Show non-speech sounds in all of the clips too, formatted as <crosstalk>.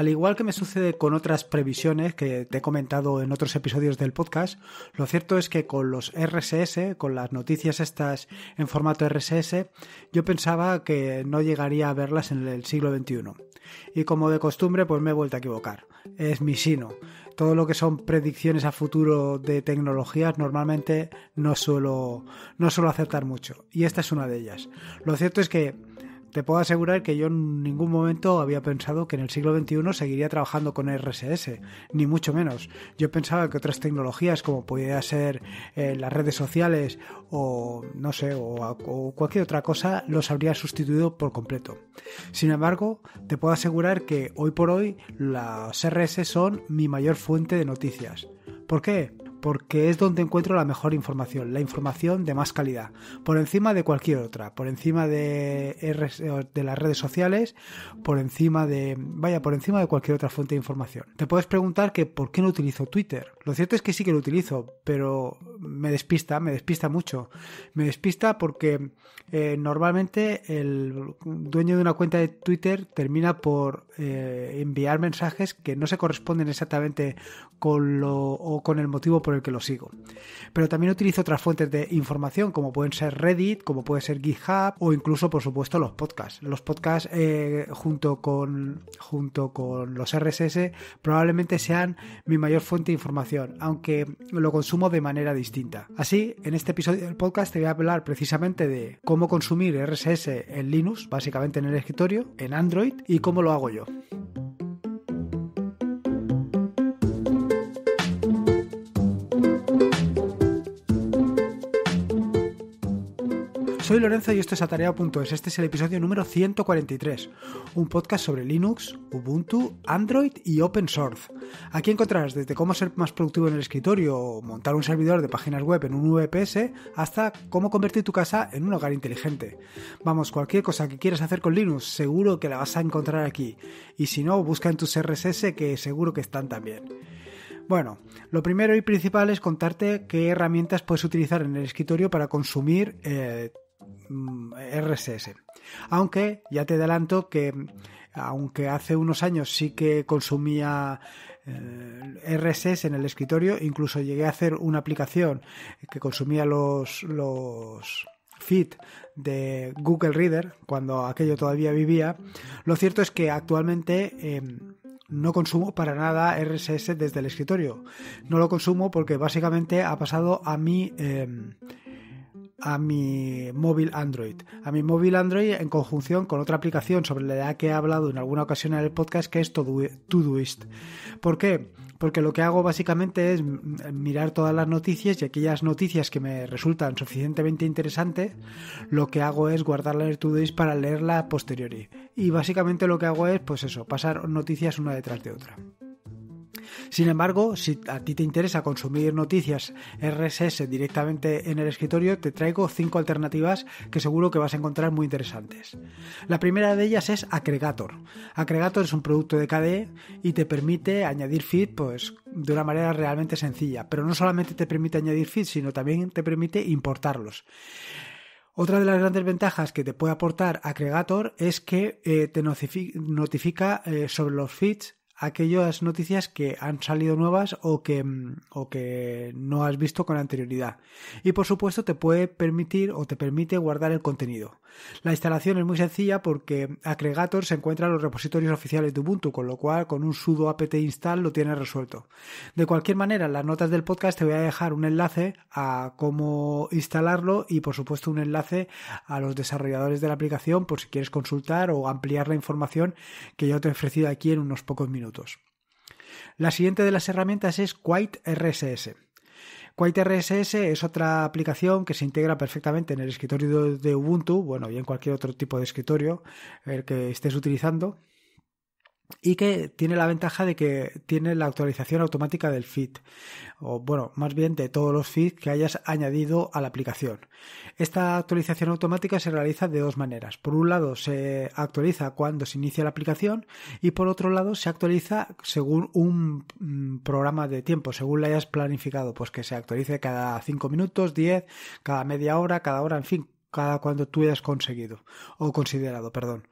Al igual que me sucede con otras previsiones que te he comentado en otros episodios del podcast, lo cierto es que con los RSS, con las noticias estas en formato RSS, yo pensaba que no llegaría a verlas en el siglo XXI. Y como de costumbre, pues me he vuelto a equivocar. Es mi sino. Todo lo que son predicciones a futuro de tecnologías normalmente no suelo, no suelo acertar mucho. Y esta es una de ellas. Lo cierto es que te puedo asegurar que yo en ningún momento había pensado que en el siglo XXI seguiría trabajando con RSS, ni mucho menos. Yo pensaba que otras tecnologías como podía ser eh, las redes sociales o no sé, o, cualquier otra cosa los habría sustituido por completo. Sin embargo, te puedo asegurar que hoy por hoy las RSS son mi mayor fuente de noticias. ¿Por qué? Porque es donde encuentro la mejor información, la información de más calidad, por encima de cualquier otra, por encima de, las redes sociales, por encima de, vaya, por encima de cualquier otra fuente de información. Te puedes preguntar que por qué no utilizo Twitter. Lo cierto es que sí que lo utilizo, pero me despista, me despista mucho. Me despista porque eh, normalmente el dueño de una cuenta de Twitter termina por eh, enviar mensajes que no se corresponden exactamente con lo o con el motivo por el que lo sigo. Pero también utilizo otras fuentes de información como pueden ser Reddit, como puede ser GitHub o incluso por supuesto los podcasts. Los podcasts eh, junto con junto con los RSS probablemente sean mi mayor fuente de información, aunque lo consumo de manera distinta. Así, en este episodio del podcast te voy a hablar precisamente de cómo consumir RSS en Linux, básicamente en el escritorio, en Android y cómo lo hago yo. Soy Lorenzo y esto es Atareado.es. Este es el episodio número 143, un podcast sobre Linux, Ubuntu, Android y Open Source. Aquí encontrarás desde cómo ser más productivo en el escritorio o montar un servidor de páginas web en un VPS hasta cómo convertir tu casa en un hogar inteligente. Vamos, cualquier cosa que quieras hacer con Linux, seguro que la vas a encontrar aquí. Y si no, busca en tus RSS que seguro que están también. Bueno, lo primero y principal es contarte qué herramientas puedes utilizar en el escritorio para consumir eh, RSS. Aunque ya te adelanto que aunque hace unos años sí que consumía eh, RSS en el escritorio, incluso llegué a hacer una aplicación que consumía los, los feed de Google Reader cuando aquello todavía vivía. Lo cierto es que actualmente em, no consumo para nada RSS desde el escritorio. No lo consumo porque básicamente ha pasado a mi em, a mi móvil Android. A mi móvil Android en conjunción con otra aplicación sobre la que he hablado en alguna ocasión en el podcast que es Todoist. ¿Por qué? Porque lo que hago básicamente es mirar todas las noticias y aquellas noticias que me resultan suficientemente interesantes, lo que hago es guardarla en el Todoist para leerla posteriori. Y básicamente lo que hago es, pues eso, pasar noticias una detrás de otra. Sin embargo, si a ti te interesa consumir noticias RSS directamente en el escritorio, te traigo cinco alternativas que seguro que vas a encontrar muy interesantes. La primera de ellas es Aggregator. Aggregator es un producto de KDE y te permite añadir feed pues, de una manera realmente sencilla. Pero no solamente te permite añadir feed, sino también te permite importarlos. Otra de las grandes ventajas que te puede aportar Aggregator es que eh, te notifica eh, sobre los feeds aquellas noticias que han salido nuevas o que, mm, o que no has visto con anterioridad. Y por supuesto te puede permitir o te permite guardar el contenido. La instalación es muy sencilla porque Aggregator se encuentra en los repositorios oficiales de Ubuntu, con lo cual con un sudo apt install lo tienes resuelto. De cualquier manera, en las notas del podcast te voy a dejar un enlace a cómo instalarlo y por supuesto un enlace a los desarrolladores de la aplicación por si quieres consultar o ampliar la información que yo te he ofrecido aquí en unos pocos minutos. La siguiente de las herramientas es Quite RSS. Quite RSS es otra aplicación que se integra perfectamente en el escritorio de Ubuntu, bueno, y en cualquier otro tipo de escritorio el que estés utilizando y que tiene la ventaja de que tiene la actualización automática del feed o bueno, más bien de todos los feeds que hayas añadido a la aplicación. Esta actualización automática se realiza de dos maneras. Por un lado se actualiza cuando se inicia la aplicación y por otro lado se actualiza según un mm, programa de tiempo, según la hayas planificado, pues que se actualice cada 5 minutos, 10, cada media hora, cada hora, en fin, cada cuando tú hayas conseguido o considerado, perdón.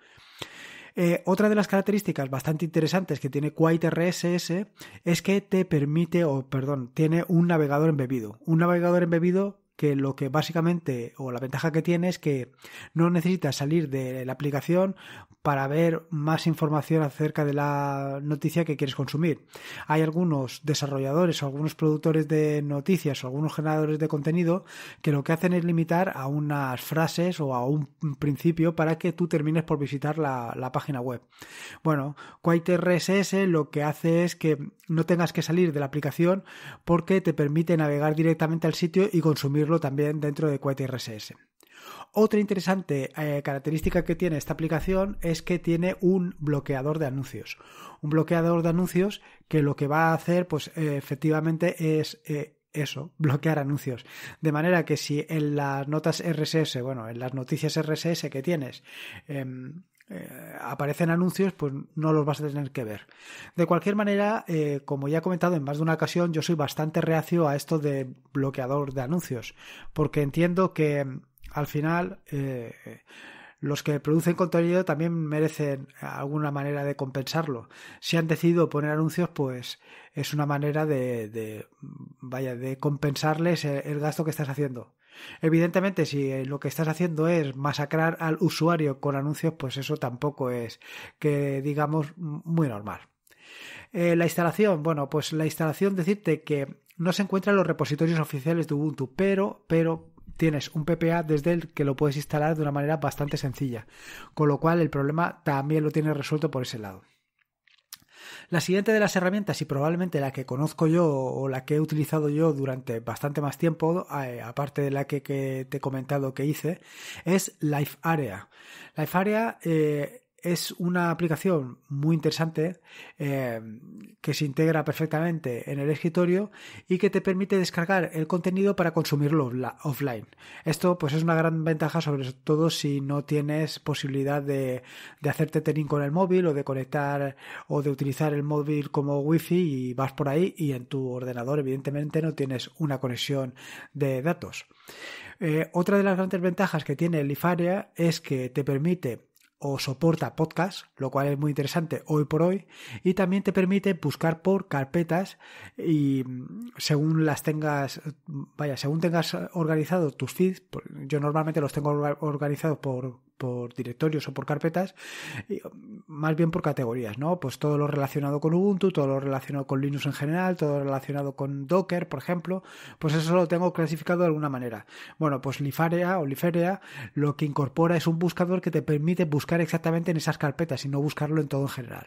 Eh, otra de las características bastante interesantes que tiene Quite RSS es que te permite, o perdón, tiene un navegador embebido. Un navegador embebido que lo que básicamente, o la ventaja que tiene es que no necesitas salir de la aplicación para ver más información acerca de la noticia que quieres consumir. Hay algunos desarrolladores o algunos productores de noticias o algunos generadores de contenido que lo que hacen es limitar a unas frases o a un principio para que tú termines por visitar la, página web. Bueno, Quite RSS lo que hace es que no tengas que salir de la aplicación porque te permite navegar directamente al sitio y consumir también dentro de Quite RSS. Otra interesante eh, característica que tiene esta aplicación es que tiene un bloqueador de anuncios. Un bloqueador de anuncios que lo que va a hacer, pues eh, efectivamente es eh, eso, <laughs> bloquear anuncios. De manera que si en las notas RSS, bueno, en las noticias RSS que tienes, em, eh, aparecen anuncios, pues no los vas a tener que ver. De cualquier manera, eh, como ya he comentado en más de una ocasión, yo soy bastante reacio a esto de bloqueador de anuncios, porque entiendo que al final eh, los que producen contenido también merecen alguna manera de compensarlo. Si han decidido poner anuncios, pues es una manera de, vaya, de compensarles el gasto que estás haciendo. Evidentemente, si lo que estás haciendo es masacrar al usuario con anuncios, pues eso tampoco es que digamos muy normal. Eh, la instalación, bueno, pues la instalación decirte que no se encuentra en los repositorios oficiales de Ubuntu, pero, pero tienes un PPA desde el que lo puedes instalar de una manera bastante sencilla, con lo cual el problema también lo tienes resuelto por ese lado. La siguiente de las herramientas y probablemente la que conozco yo o la que he utilizado yo durante bastante más tiempo, eh, aparte de la que, te he comentado que hice, es Life Area. Life Area eh, es una aplicación muy interesante eh, que se integra perfectamente en el escritorio y que te permite descargar el contenido para consumirlo offline. Esto pues es una gran ventaja sobre todo si no tienes posibilidad de, de hacerte tening con el móvil o de conectar o de utilizar el móvil como wifi y vas por ahí y en tu ordenador evidentemente no tienes una conexión de datos. Eh, otra de las grandes ventajas que tiene el es que te permite o soporta podcast, lo cual es muy interesante hoy por hoy, y también te permite buscar por carpetas y mm, según las tengas, vaya, según tengas organizado tus feeds, yo normalmente los tengo organizados por por directorios o por carpetas, más bien por categorías, ¿no? Pues todo lo relacionado con Ubuntu, todo lo relacionado con Linux en general, todo lo relacionado con Docker, por ejemplo, pues eso lo tengo clasificado de alguna manera. Bueno, pues Lifarea o Liferea lo que incorpora es un buscador que te permite buscar exactamente en esas carpetas y no buscarlo en todo en general.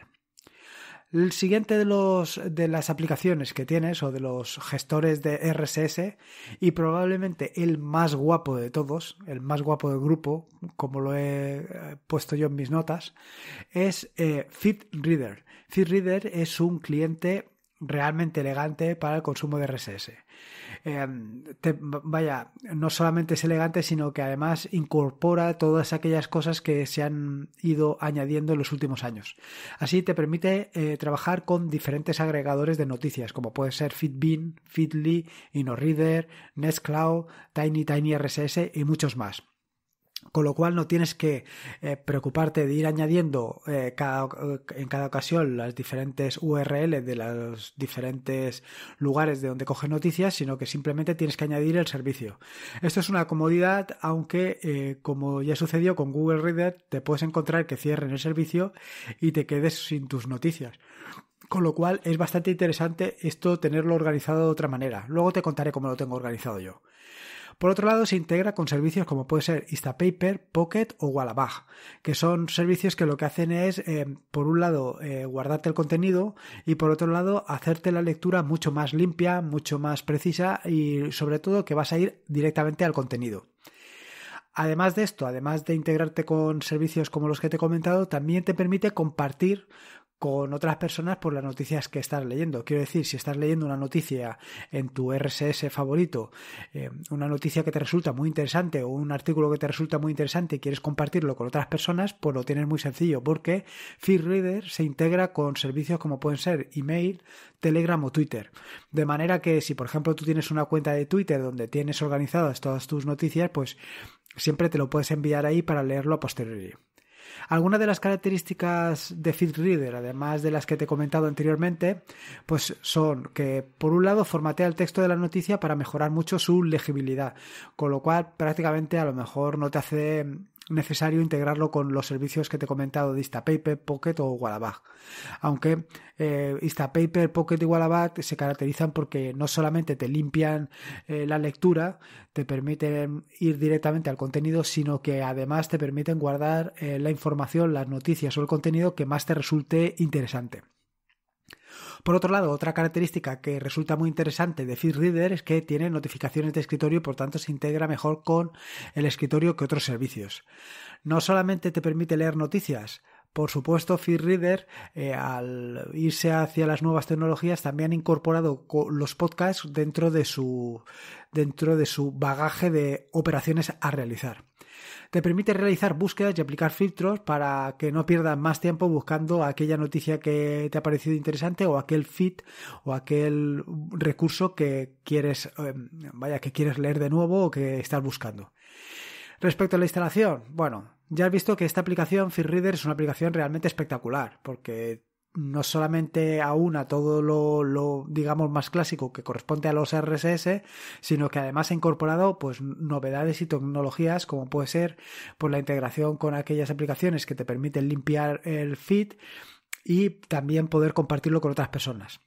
El siguiente de, los, de las aplicaciones que tienes o de los gestores de RSS y probablemente el más guapo de todos, el más guapo del grupo, como lo he eh, puesto yo en mis notas, es eh, FitReader. FitReader es un cliente realmente elegante para el consumo de RSS. Em, vaya, no solamente es elegante, sino que además incorpora todas aquellas cosas que se han ido añadiendo en los últimos años. Así te permite eh, trabajar con diferentes agregadores de noticias, como puede ser Fitbean, Fitly, InnoReader, Nextcloud, Tiny Tiny RSS y muchos más con lo cual no tienes que eh, preocuparte de ir añadiendo eh, en cada ocasión las diferentes URL de los diferentes lugares de donde coge noticias, sino que simplemente tienes que añadir el servicio. Esto es una comodidad, aunque eh, como ya sucedió con Google Reader, te puedes encontrar que cierren el servicio y te quedes sin tus noticias. Con lo cual es bastante interesante esto tenerlo organizado de otra manera. Luego te contaré cómo lo tengo organizado yo. Por otro lado, se integra con servicios como puede ser Instapaper, Pocket o Wallabag, que son servicios que lo que hacen es, eh, por un lado, eh, guardarte el contenido y por otro lado, hacerte la lectura mucho más limpia, mucho más precisa y sobre todo que vas a ir directamente al contenido. Además de esto, además de integrarte con servicios como los que te he comentado, también te permite compartir con otras personas por las noticias que estás leyendo. Quiero decir, si estás leyendo una noticia en tu RSS favorito, eh, una noticia que te resulta muy interesante o un artículo que te resulta muy interesante y quieres compartirlo con otras personas, pues lo tienes muy sencillo porque FeedReader se integra con servicios como pueden ser email, Telegram o Twitter. De manera que si por ejemplo tú tienes una cuenta de Twitter donde tienes organizadas todas tus noticias, pues siempre te lo puedes enviar ahí para leerlo a posteriori. Algunas de las características de FeedReader, además de las que te he comentado anteriormente, pues son que por un lado formatea el texto de la noticia para mejorar mucho su legibilidad, con lo cual prácticamente a lo mejor no te hace necesario integrarlo con los servicios que te he comentado de Instapaper, Pocket o Wallaback. Aunque eh, Instapaper, Pocket y Wallaback se caracterizan porque no solamente te limpian eh, la lectura, te permiten ir directamente al contenido, sino que además te permiten guardar eh, la información, las noticias o el contenido que más te resulte interesante. Por otro lado, otra característica que resulta muy interesante de FeedReader es que tiene notificaciones de escritorio y por tanto se integra mejor con el escritorio que otros servicios. No solamente te permite leer noticias, por supuesto, FeedReader, eh, al irse hacia las nuevas tecnologías, también ha incorporado los podcasts dentro de su, dentro de su bagaje de operaciones a realizar. Te permite realizar búsquedas y aplicar filtros para que no pierdas más tiempo buscando aquella noticia que te ha parecido interesante o aquel feed o aquel recurso que quieres, em, vaya, que quieres leer de nuevo o que estás buscando. Respecto a la instalación, bueno, ya has visto que esta aplicación FeedReader es una aplicación realmente espectacular porque no solamente aúna todo lo, lo, digamos más clásico que corresponde a los RSS, sino que además ha incorporado pues novedades y tecnologías como puede ser pues la integración con aquellas aplicaciones que te permiten limpiar el feed y también poder compartirlo con otras personas.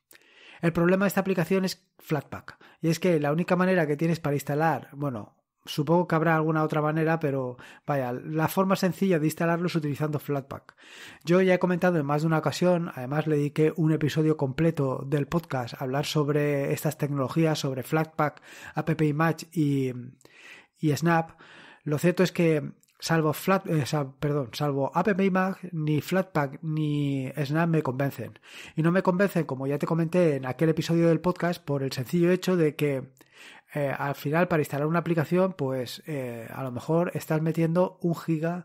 El problema de esta aplicación es Flatpak y es que la única manera que tienes para instalar, bueno, Supongo que habrá alguna otra manera, pero vaya, la forma sencilla de instalarlo es utilizando Flatpak. Yo ya he comentado en más de una ocasión, además le dediqué un episodio completo del podcast a hablar sobre estas tecnologías, sobre Flatpak, AppImage y, y Snap. Lo cierto es que salvo Flat, eh, perdón, salvo ni Flatpak ni Snap me convencen. Y no me convencen, como ya te comenté en aquel episodio del podcast, por el sencillo hecho de que eh, al final para instalar una aplicación, pues eh, a lo mejor estás metiendo un giga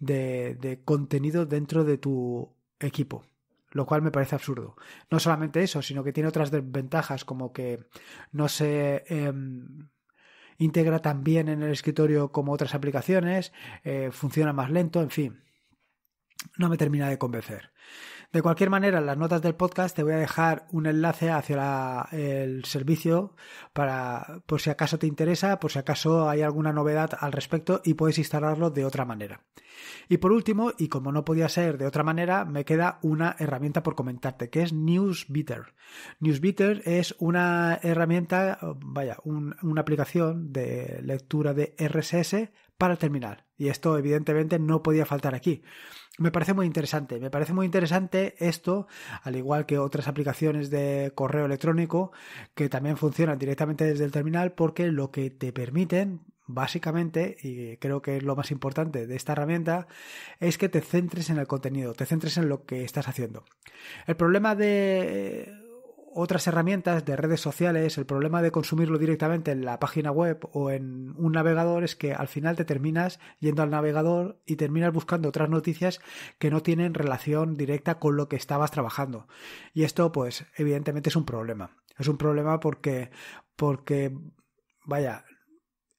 de, contenido dentro de tu equipo lo cual me parece absurdo. No solamente eso, sino que tiene otras desventajas como que no se em, integra tan bien en el escritorio como otras aplicaciones, eh, funciona más lento, en fin, no me termina de convencer. De cualquier manera, en las notas del podcast te voy a dejar un enlace hacia el servicio para, por si acaso te interesa, por si acaso hay alguna novedad al respecto y puedes instalarlo de otra manera. Y por último, y como no podía ser de otra manera, me queda una herramienta por comentarte, que es Newsbeater. Newsbeater es una herramienta, vaya, una aplicación de lectura de RSS para el terminal. Y esto evidentemente no podía faltar aquí me parece muy interesante. Me parece muy interesante esto, al igual que otras aplicaciones de correo electrónico que también funcionan directamente desde el terminal porque lo que te permiten básicamente, y creo que es lo más importante de esta herramienta, es que te centres en el contenido, te centres en lo que estás haciendo. El problema de otras herramientas de redes sociales, el problema de consumirlo directamente en la página web o en un navegador es que al final te terminas yendo al navegador y terminas buscando otras noticias que no tienen relación directa con lo que estabas trabajando. Y esto, pues, evidentemente es un problema. Es un problema porque, porque, vaya,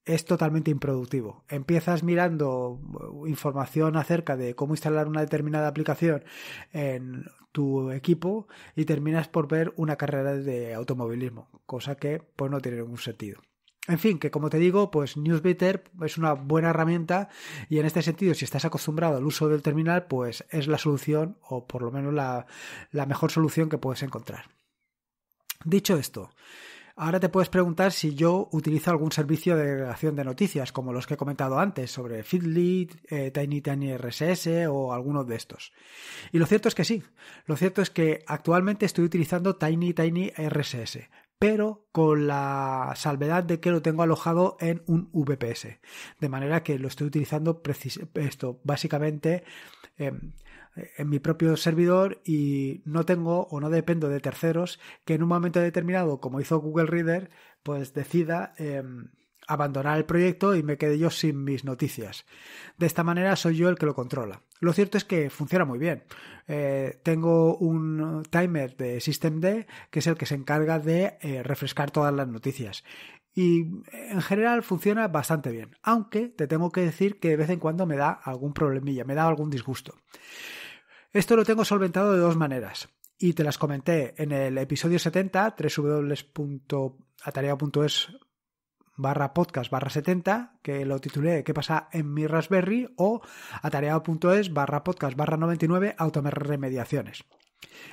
es totalmente improductivo. Empiezas mirando información acerca de cómo instalar una determinada aplicación en tu equipo y terminas por ver una carrera de automovilismo, cosa que pues no tiene ningún sentido. En fin, que como te digo, pues Newsbeater es una buena herramienta y en este sentido, si estás acostumbrado al uso del terminal, pues es la solución o por lo menos la mejor solución que puedes encontrar. Dicho esto, Ahora te puedes preguntar si yo utilizo algún servicio de agregación de noticias, como los que he comentado antes, sobre Feedly, eh, Tiny Tiny RSS o algunos de estos. Y lo cierto es que sí. Lo cierto es que actualmente estoy utilizando Tiny Tiny RSS, pero con la salvedad de que lo tengo alojado en un VPS. De manera que lo estoy utilizando esto, básicamente em, en mi propio servidor y no tengo o no dependo de terceros que en un momento determinado, como hizo Google Reader, pues decida em, abandonar el proyecto y me quede yo sin mis noticias. De esta manera soy yo el que lo controla. Lo cierto es que funciona muy bien. Eh, tengo un timer de systemd que es el que se encarga de eh, refrescar todas las noticias y en general funciona bastante bien, aunque te tengo que decir que de vez en cuando me da algún problemilla, me da algún disgusto. Esto lo tengo solventado de dos maneras y te las comenté en el episodio 70, www.atarea.es barra podcast barra 70, que lo titulé ¿Qué pasa en mi Raspberry? o atareado.es barra podcast barra 99 automediaciones.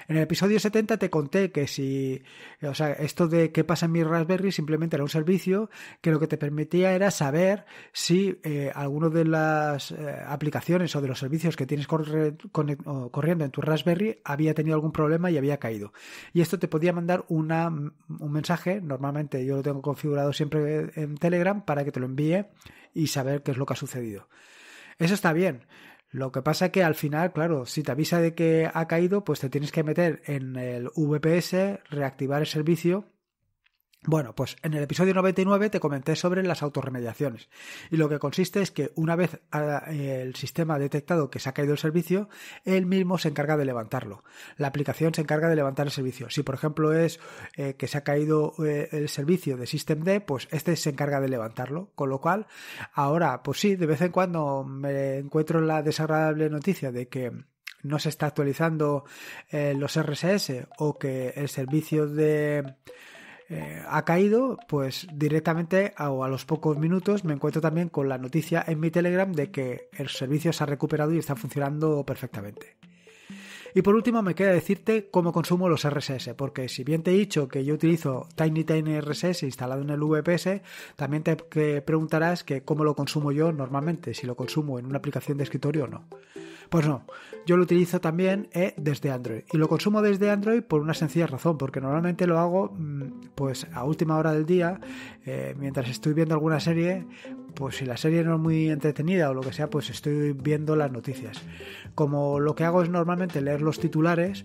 En el episodio 70 te conté que si, o sea, esto de qué pasa en mi Raspberry simplemente era un servicio que lo que te permitía era saber si eh, alguno de las eh, aplicaciones o de los servicios que tienes corriendo en tu Raspberry había tenido algún problema y había caído. Y esto te podía mandar una, un mensaje, normalmente yo lo tengo configurado siempre en Telegram para que te lo envíe y saber qué es lo que ha sucedido. Eso está bien. Lo que pasa es que al final, claro, si te avisa de que ha caído, pues te tienes que meter en el VPS, reactivar el servicio bueno, pues en el episodio 99 te comenté sobre las autorremediaciones y lo que consiste es que una vez el sistema ha detectado que se ha caído el servicio, él mismo se encarga de levantarlo. La aplicación se encarga de levantar el servicio. Si por ejemplo es eh, que se ha caído eh, el servicio de Systemd, pues este se encarga de levantarlo. Con lo cual, ahora, pues sí, de vez en cuando me encuentro la desagradable noticia de que no se está actualizando eh, los RSS o que el servicio de ha caído, pues directamente o a los pocos minutos me encuentro también con la noticia en mi Telegram de que el servicio se ha recuperado y está funcionando perfectamente. Y por último me queda decirte cómo consumo los RSS, porque si bien te he dicho que yo utilizo Tiny RSS instalado en el VPS, también te preguntarás que cómo lo consumo yo normalmente, si lo consumo en una aplicación de escritorio o no. Pues no, yo lo utilizo también eh, desde Android y lo consumo desde Android por una sencilla razón, porque normalmente lo hago mm, pues a última hora del día, eh, mientras estoy viendo alguna serie, pues si la serie no es muy entretenida o lo que sea, pues estoy viendo las noticias. Como lo que hago es normalmente leer los titulares,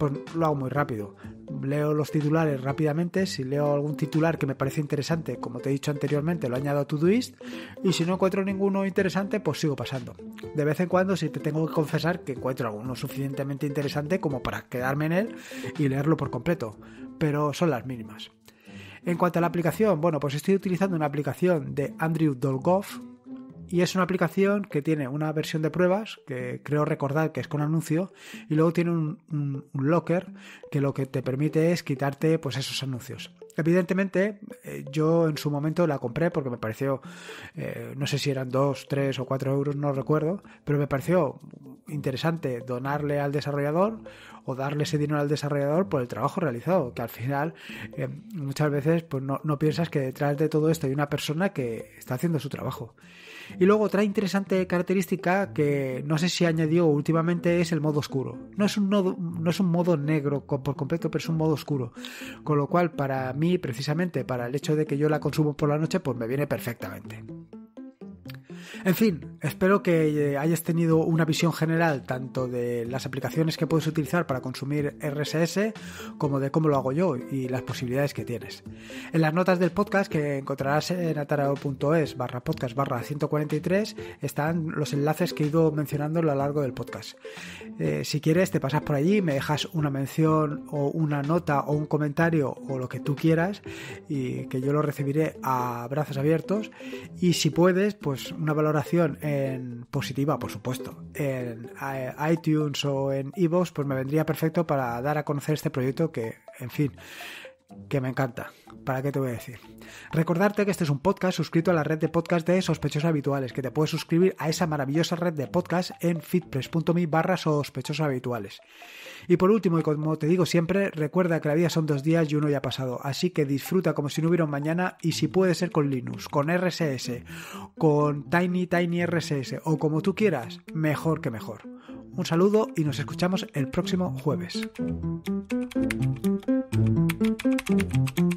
pues lo hago muy rápido. Leo los titulares rápidamente, si leo algún titular que me parece interesante, como te he dicho anteriormente, lo añado a Todoist y si no encuentro ninguno interesante, pues sigo pasando. De vez en cuando si te tengo que confesar que encuentro alguno suficientemente interesante como para quedarme en él y leerlo por completo, pero son las mínimas. En cuanto a la aplicación, bueno, pues estoy utilizando una aplicación de Andrew Dolgoff, y es una aplicación que tiene una versión de pruebas, que creo recordar que es con anuncio, y luego tiene un, locker que lo que te permite es quitarte pues esos anuncios. Evidentemente, eh, yo en su momento la compré porque me pareció, eh, no sé si eran 2, 3 o 4 euros, no recuerdo, pero me pareció interesante donarle al desarrollador o darle ese dinero al desarrollador por el trabajo realizado, que al final eh, muchas veces pues no, no piensas que detrás de todo esto hay una persona que está haciendo su trabajo. Y luego otra interesante característica que no sé si añadió últimamente es el modo oscuro. No es un, no es un modo negro por completo, pero es un modo oscuro. Con lo cual, para mí, precisamente, para el hecho de que yo la consumo por la noche, pues me viene perfectamente. En fin, espero que eh, hayas tenido una visión general tanto de las aplicaciones que puedes utilizar para consumir RSS como de cómo lo hago yo y las posibilidades que tienes. En las notas del podcast que encontrarás en atarao.es barra podcast barra 143 están los enlaces que he ido mencionando a lo largo del podcast. Eh, si quieres te pasas por allí, me dejas una mención o una nota o un comentario o lo que tú quieras y que yo lo recibiré a brazos abiertos y si puedes pues valoración en positiva, por supuesto, en eh, iTunes o en iVoox, pues me vendría perfecto para dar a conocer este proyecto que, en fin, que me encanta. ¿Para qué te voy a decir? Recordarte que este es un podcast suscrito a la red de podcast de sospechosos habituales, que te puedes suscribir a esa maravillosa red de podcast en fitpress.me barra habituales. Y por último, y como te digo siempre, recuerda que la vida son dos días y uno ya ha pasado, así que disfruta como si no hubiera un mañana y si puede ser con Linux, con RSS, con Tiny Tiny RSS o como tú quieras, mejor que mejor. Un saludo y nos escuchamos el próximo jueves. Thank you.